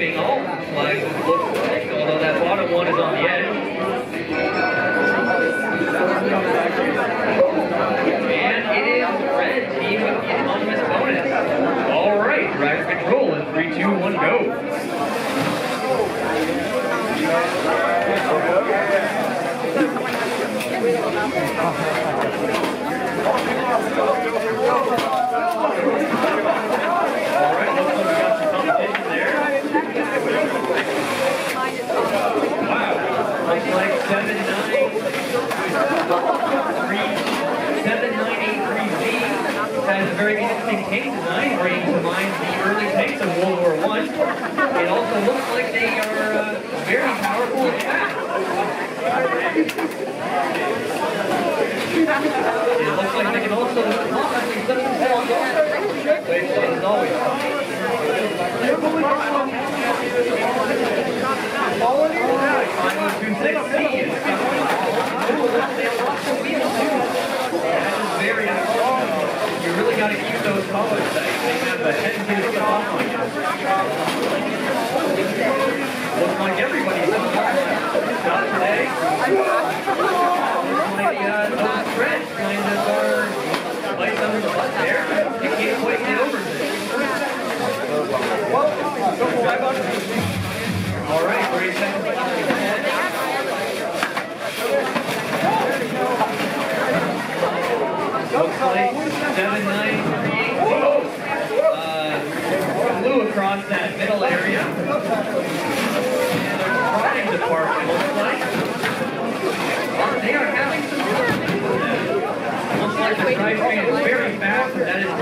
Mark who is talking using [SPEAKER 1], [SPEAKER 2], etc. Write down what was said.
[SPEAKER 1] all look although that bottom one is on the edge. And it is red team with the autonomous bonus. All right, driver control in 3, 2, 1, go. Very interesting tank design, bringing to mind the early tanks of World War One. It also looks like they are uh, very powerful and. It looks like they can also possibly set themselves off, which is always fun. Finally, two six C is coming. They have lots of wheels too. That is very unfortunate. You really got to keep those have a to on you. Looks like everybody's on Not today. Like uh, those threads kind of are placed under the butt there. You can't quite get over this. All right, great second. Looks like seven nine that middle area. And their prodding department looks like. They are having some fun. Looks like the drive train is very fast, and that is